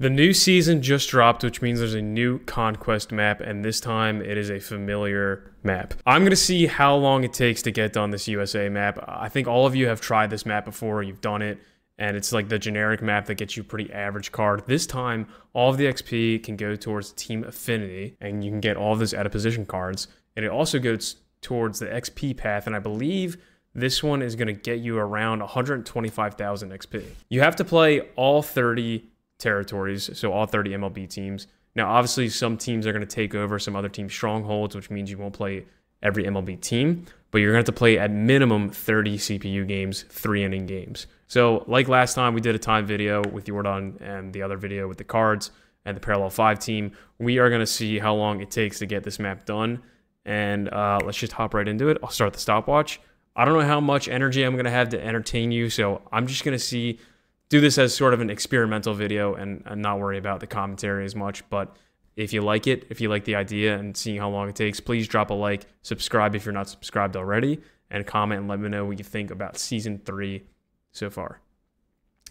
The new season just dropped, which means there's a new conquest map, and this time it is a familiar map. I'm gonna see how long it takes to get done this USA map. I think all of you have tried this map before, you've done it, and it's like the generic map that gets you pretty average card. This time, all of the XP can go towards team affinity, and you can get all of those out of position cards, and it also goes towards the XP path, and I believe this one is going to get you around 125,000 XP. You have to play all 30 territories, so all 30 MLB teams. Now, obviously, some teams are going to take over some other teams' strongholds, which means you won't play every MLB team, but you're going to have to play at minimum 30 CPU games, three inning games. So, like last time, we did a time video with Jordan and the other video with the cards and the Parallel 5 team. We are going to see how long it takes to get this map done. And uh, let's just hop right into it. I'll start the stopwatch. I don't know how much energy I'm going to have to entertain you, so I'm just going to see do this as sort of an experimental video and, and not worry about the commentary as much. But if you like it, if you like the idea and seeing how long it takes, please drop a like, subscribe if you're not subscribed already, and comment and let me know what you think about season three so far.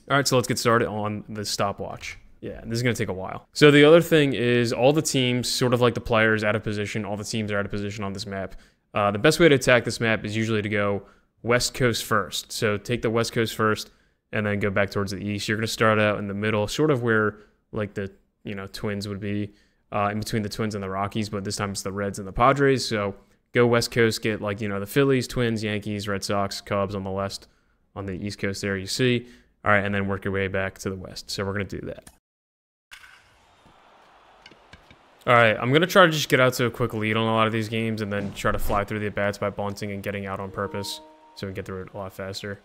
All right, so let's get started on the stopwatch. Yeah, this is going to take a while. So the other thing is all the teams, sort of like the players out of position, all the teams are out of position on this map. Uh, the best way to attack this map is usually to go west coast first. So take the west coast first and then go back towards the east. You're going to start out in the middle, sort of where like the you know Twins would be uh, in between the Twins and the Rockies, but this time it's the Reds and the Padres. So go west coast, get like you know the Phillies, Twins, Yankees, Red Sox, Cubs on the west, on the east coast there you see. All right, and then work your way back to the west. So we're going to do that. All right, I'm going to try to just get out to a quick lead on a lot of these games and then try to fly through the at-bats by bunting and getting out on purpose so we can get through it a lot faster.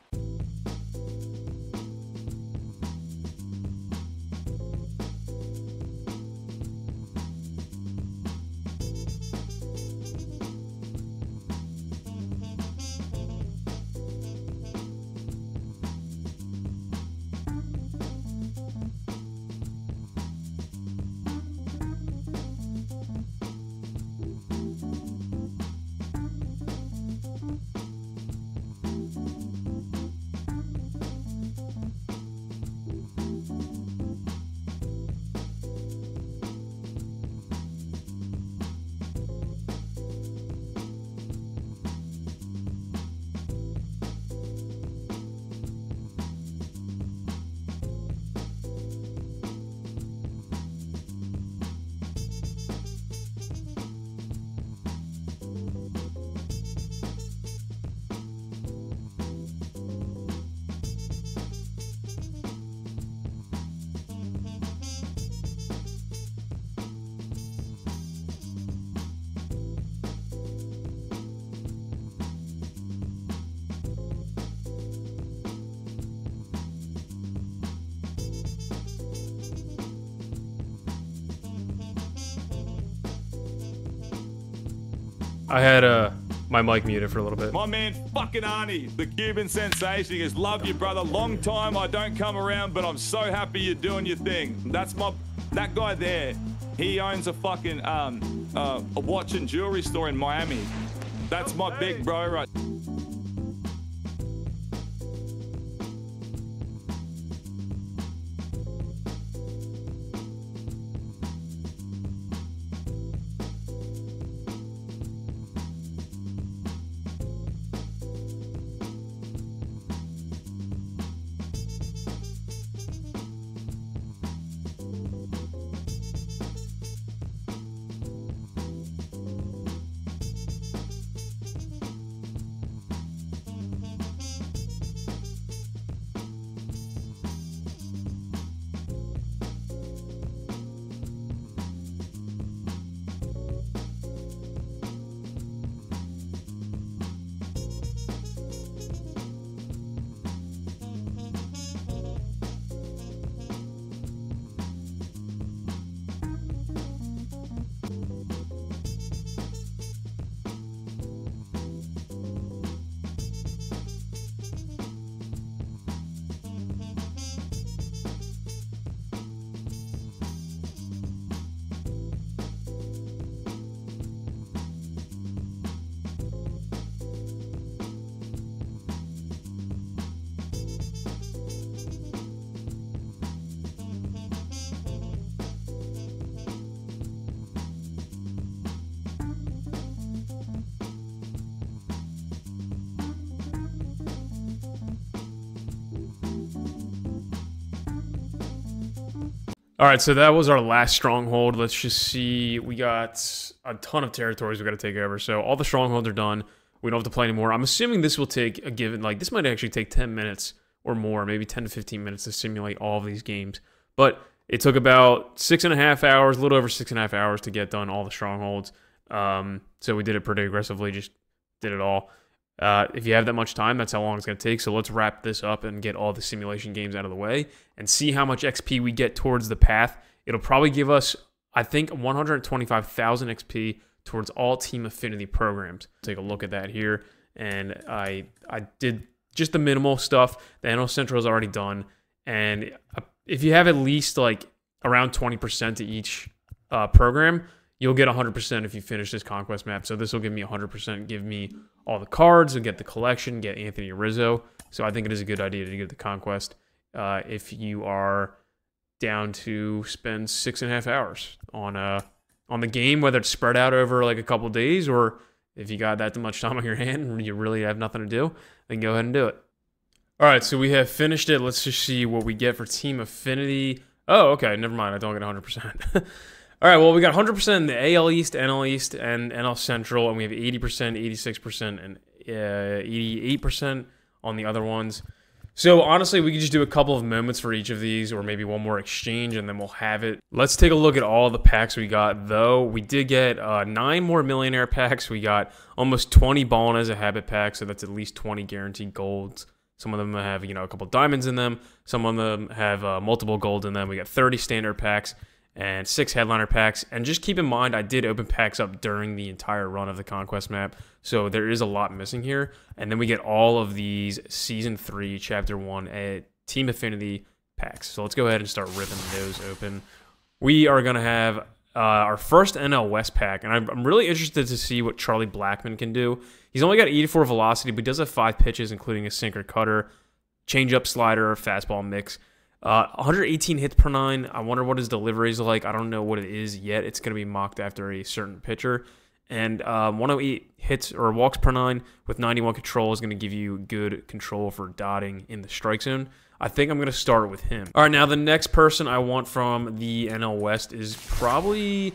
I had uh, my mic muted for a little bit. My man, fucking Arnie, the Cuban sensation. is love you, brother. Long time I don't come around, but I'm so happy you're doing your thing. That's my, that guy there. He owns a fucking um, uh, a watch and jewelry store in Miami. That's my big bro right. All right, so that was our last stronghold. Let's just see. We got a ton of territories we got to take over. So all the strongholds are done. We don't have to play anymore. I'm assuming this will take a given, like, this might actually take 10 minutes or more, maybe 10 to 15 minutes to simulate all of these games. But it took about six and a half hours, a little over six and a half hours to get done all the strongholds. Um, so we did it pretty aggressively, just did it all. Uh, if you have that much time, that's how long it's going to take. So let's wrap this up and get all the simulation games out of the way and see how much XP we get towards the path. It'll probably give us, I think, 125,000 XP towards all Team Affinity programs. Take a look at that here. And I I did just the minimal stuff. The NL Central is already done. And if you have at least like around 20% to each uh, program, you'll get 100% if you finish this conquest map. So this will give me 100%, give me all the cards, and get the collection, get Anthony Rizzo. So I think it is a good idea to get the conquest uh, if you are down to spend six and a half hours on uh on the game, whether it's spread out over like a couple days or if you got that much time on your hand and you really have nothing to do, then go ahead and do it. All right, so we have finished it. Let's just see what we get for Team Affinity. Oh, okay, never mind. I don't get 100%. All right, well, we got 100% in the AL East, NL East, and NL Central, and we have 80%, 86%, and uh, 88% on the other ones. So honestly, we could just do a couple of moments for each of these, or maybe one more exchange, and then we'll have it. Let's take a look at all the packs we got, though. We did get uh, nine more millionaire packs. We got almost 20 ballin as a habit pack, so that's at least 20 guaranteed golds. Some of them have, you know, a couple diamonds in them. Some of them have uh, multiple gold in them. We got 30 standard packs and six headliner packs. And just keep in mind, I did open packs up during the entire run of the Conquest map. So there is a lot missing here. And then we get all of these Season 3, Chapter 1 uh, Team Affinity packs. So let's go ahead and start ripping those open. We are going to have uh, our first NL West pack. And I'm, I'm really interested to see what Charlie Blackmon can do. He's only got 84 velocity, but he does have five pitches, including a sinker cutter, changeup slider, fastball mix. Uh, 118 hits per nine. I wonder what his delivery is like. I don't know what it is yet. It's going to be mocked after a certain pitcher. And uh, 108 hits or walks per nine with 91 control is going to give you good control for dotting in the strike zone. I think I'm going to start with him. All right, now the next person I want from the NL West is probably.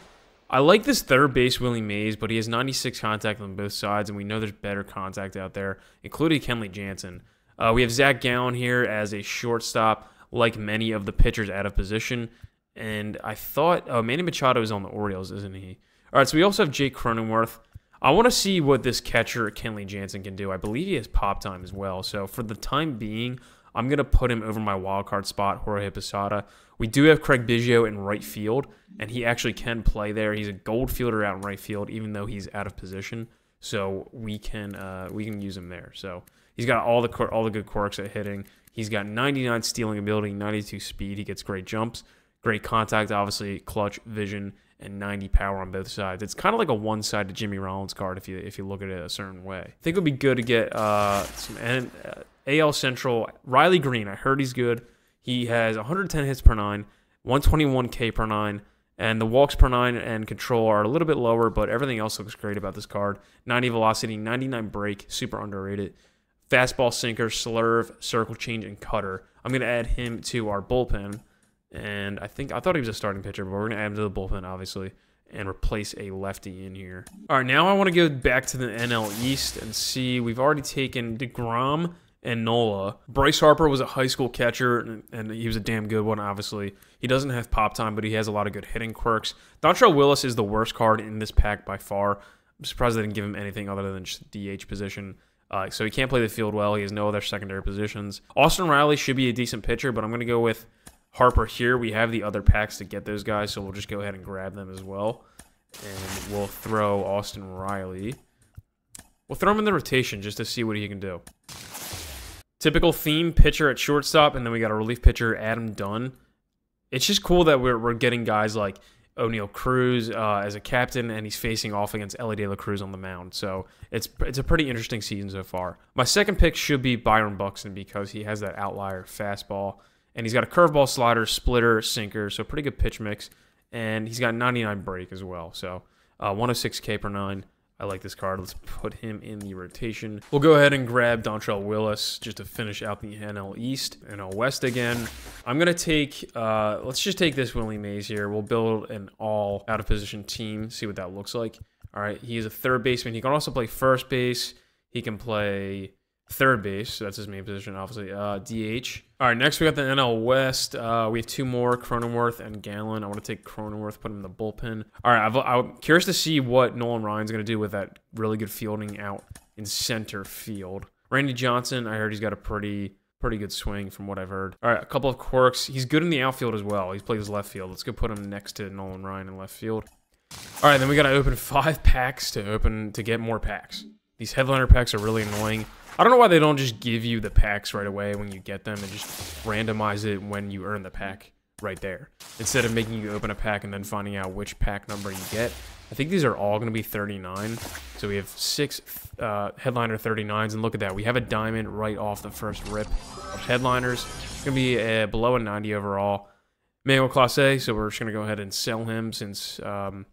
I like this third base Willie Mays, but he has 96 contact on both sides, and we know there's better contact out there, including Kenley Jansen. Uh, we have Zach Gallen here as a shortstop like many of the pitchers out of position. And I thought, oh, Manny Machado is on the Orioles, isn't he? All right, so we also have Jake Cronenworth. I want to see what this catcher, Kenley Jansen, can do. I believe he has pop time as well. So for the time being, I'm going to put him over my wild card spot, Jorge Posada. We do have Craig Biggio in right field, and he actually can play there. He's a gold fielder out in right field, even though he's out of position. So we can uh, we can use him there. So he's got all the all the good quirks at hitting. He's got 99 stealing ability, 92 speed. He gets great jumps, great contact, obviously clutch, vision, and 90 power on both sides. It's kind of like a one-sided Jimmy Rollins card if you if you look at it a certain way. I think it would be good to get uh, some uh, AL Central Riley Greene. I heard he's good. He has 110 hits per nine, 121 K per nine. And the walks per nine and control are a little bit lower, but everything else looks great about this card. 90 velocity, 99 break, super underrated fastball, sinker, slurve, circle change, and cutter. I'm going to add him to our bullpen. And I think I thought he was a starting pitcher, but we're going to add him to the bullpen, obviously, and replace a lefty in here. All right, now I want to go back to the NL East and see. We've already taken DeGrom and Nola. Bryce Harper was a high school catcher, and, and, he was a damn good one, obviously. He doesn't have pop time, but he has a lot of good hitting quirks. Dontrelle Willis is the worst card in this pack by far. I'm surprised they didn't give him anything other than just DH position. Uh, so he can't play the field well. He has no other secondary positions. Austin Riley should be a decent pitcher, but I'm going to go with Harper here. We have the other packs to get those guys, so we'll just go ahead and grab them as well. And we'll throw Austin Riley. We'll throw him in the rotation just to see what he can do. Typical theme pitcher at shortstop, and then we got a relief pitcher, Adam Dunn. It's just cool that we're, we're getting guys like Oneil Cruz uh, as a captain, and he's facing off against Elly De La Cruz on the mound. So it's it's a pretty interesting season so far. My second pick should be Byron Buxton because he has that outlier fastball, and he's got a curveball, slider, splitter, sinker, so pretty good pitch mix, and he's got 99 break as well. So uh, 106 K per nine. I like this card. Let's put him in the rotation. We'll go ahead and grab Dontrelle Willis just to finish out the NL East. NL West again. I'm going to take, uh, let's just take this Willie Mays here. We'll build an all out of position team, see what that looks like. All right, he is a third baseman. He can also play first base. He can play third base. So that's his main position, obviously. Uh, DH. All right, next we got the NL West. Uh, we have two more, Cronenworth and Gallen. I want to take Cronenworth, put him in the bullpen. All right, i am curious to see what Nolan Ryan's going to do with that really good fielding out in center field. Randy Johnson, I heard he's got a pretty pretty good swing from what I've heard. All right, a couple of quirks. He's good in the outfield as well. He plays left field. Let's go put him next to Nolan Ryan in left field. All right, then we got to open five packs to open to get more packs. These headliner packs are really annoying. I don't know why they don't just give you the packs right away when you get them and just randomize it when you earn the pack right there. Instead of making you open a pack and then finding out which pack number you get. I think these are all going to be 39. So we have six uh, headliner 39s. And look at that. We have a diamond right off the first rip of headliners. It's going to be a, below a 90 overall. Manuel Clase, so we're just going to go ahead and sell him since um,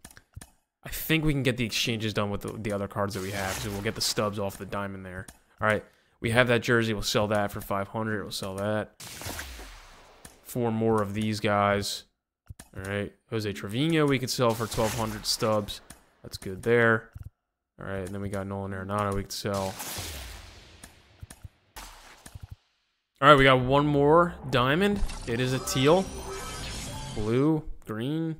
I think we can get the exchanges done with the, the other cards that we have. So we'll get the stubs off the diamond there. All right, we have that jersey. We'll sell that for 500. We'll sell that. Four more of these guys. All right, Jose Trevino we could sell for 1,200 stubs. That's good there. All right, and then we got Nolan Arenado we could sell. All right, we got one more diamond. It is a teal. Blue, green.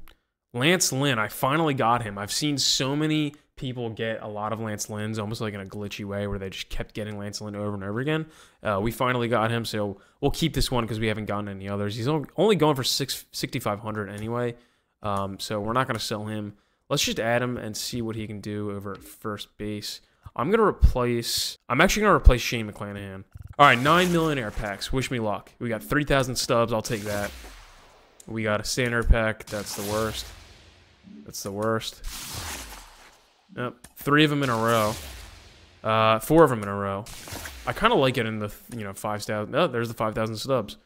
Lance Lynn, I finally got him. I've seen so many people get a lot of Lance Lynn's almost like in a glitchy way where they just kept getting Lance Lynn over and over again. Uh, we finally got him, so we'll keep this one because we haven't gotten any others. He's only going for 6,500 anyway, um, so we're not going to sell him. Let's just add him and see what he can do over at first base. I'm going to replace... I'm actually going to replace Shane McClanahan. All right, nine millionaire packs. Wish me luck. We got 3,000 stubs. I'll take that. We got a standard pack. That's the worst. That's the worst. Yep, three of them in a row. Uh, four of them in a row. I kind of like it in the, you know, 5,000. Oh, there's the 5,000 stubs.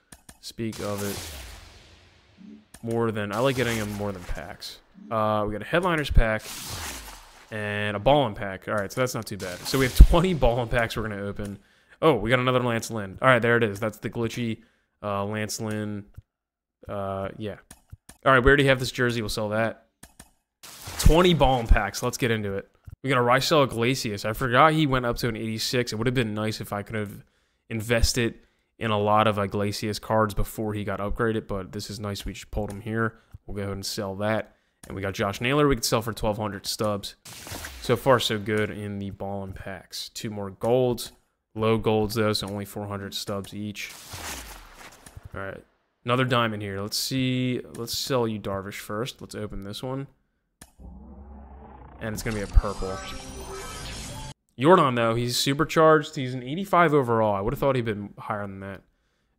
Speak of it. More than, I like getting them more than packs. Uh, we got a headliners pack and a ballin pack. All right, so that's not too bad. So we have 20 ballin packs we're going to open. Oh, we got another Lance Lynn. All right, there it is. That's the glitchy uh, Lance Lynn. Uh, yeah. All right, we already have this jersey. We'll sell that. 20 ballin packs. Let's get into it. We got a Raisel Iglesias. I forgot he went up to an 86. It would have been nice if I could have invested in a lot of Iglesias cards before he got upgraded, but this is nice. We just pulled him here. We'll go ahead and sell that. And we got Josh Naylor. We could sell for 1,200 stubs. So far, so good in the ballin packs. Two more golds. Low golds, though, so only 400 stubs each. All right. Another diamond here. Let's see. Let's sell you Darvish first. Let's open this one and it's going to be a purple. Jordan, though, he's supercharged. He's an 85 overall. I would have thought he'd been higher than that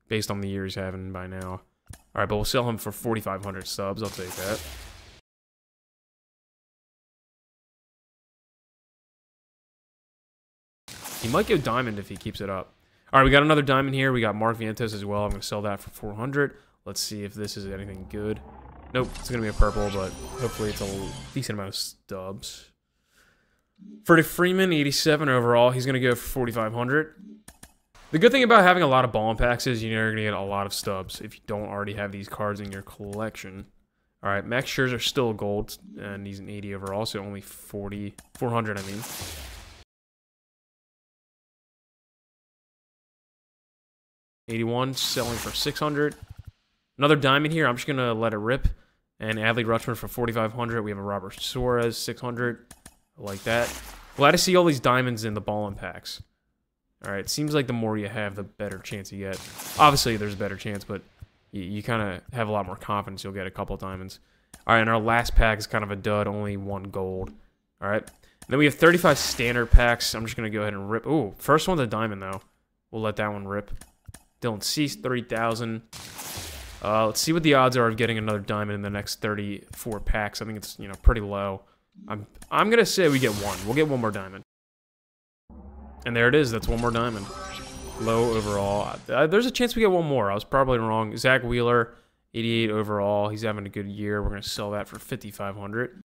based on the year he's having by now. All right, but we'll sell him for 4,500 subs. I'll take that. He might go diamond if he keeps it up. All right, we got another diamond here. We got Mark Vientos as well. I'm going to sell that for 400. Let's see if this is anything good. Nope, it's going to be a purple, but hopefully it's a decent amount of stubs. Freddie Freeman, 87 overall. He's going to go for 4,500. The good thing about having a lot of ballin packs is you're going to get a lot of stubs if you don't already have these cards in your collection. All right, Max Scherzer still gold, and he's an 80 overall, so only 40, 400, I mean. Eighty-one, selling for six hundred. Another diamond here. I'm just gonna let it rip. And Adley Rutschman for 4,500. We have a Robert Suarez, 600. I like that. Glad to see all these diamonds in the ballin packs. All right, seems like the more you have, the better chance you get. Obviously, there's a better chance, but you, you kind of have a lot more confidence you'll get a couple diamonds. All right, and our last pack is kind of a dud, only one gold. All right, and then we have 35 standard packs. I'm just going to go ahead and rip. Ooh, first one's a diamond, though. We'll let that one rip. Dylan Cease, 3,000. Uh, let's see what the odds are of getting another diamond in the next 34 packs. I think it's, you know, pretty low. I'm, I'm going to say we get one. We'll get one more diamond. And there it is. That's one more diamond. Low overall. Uh, there's a chance we get one more. I was probably wrong. Zack Wheeler, 88 overall. He's having a good year. We're going to sell that for 5,500.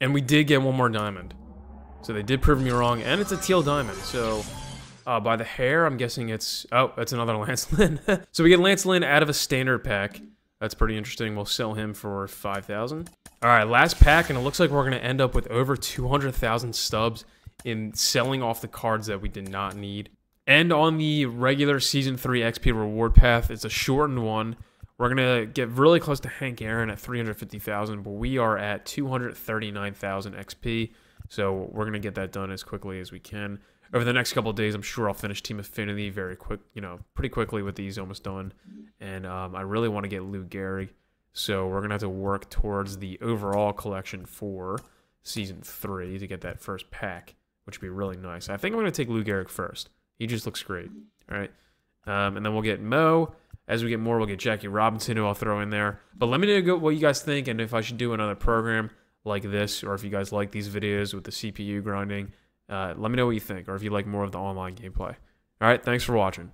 And we did get one more diamond. So they did prove me wrong, and it's a teal diamond, so uh, by the hair, I'm guessing it's... Oh, that's another Lance Lynn. so we get Lance Lynn out of a standard pack. That's pretty interesting. We'll sell him for 5,000. All right, last pack, and it looks like we're going to end up with over 200,000 stubs in selling off the cards that we did not need. And on the regular Season 3 XP reward path, it's a shortened one. We're going to get really close to Hank Aaron at 350,000, but we are at 239,000 XP. So we're going to get that done as quickly as we can. Over the next couple days, I'm sure I'll finish Team Affinity very quick, you know, pretty quickly with these almost done. And um, I really want to get Lou Gehrig. So we're going to have to work towards the overall collection for Season 3 to get that first pack, which would be really nice. I think I'm going to take Lou Gehrig first. He just looks great. All right. Um, and then we'll get Mo. As we get more, we'll get Jackie Robinson, who I'll throw in there. But let me know what you guys think and if I should do another program like this, or if you guys like these videos with the CPU grinding. Uh, let me know what you think, or if you like more of the online gameplay. All right, thanks for watching.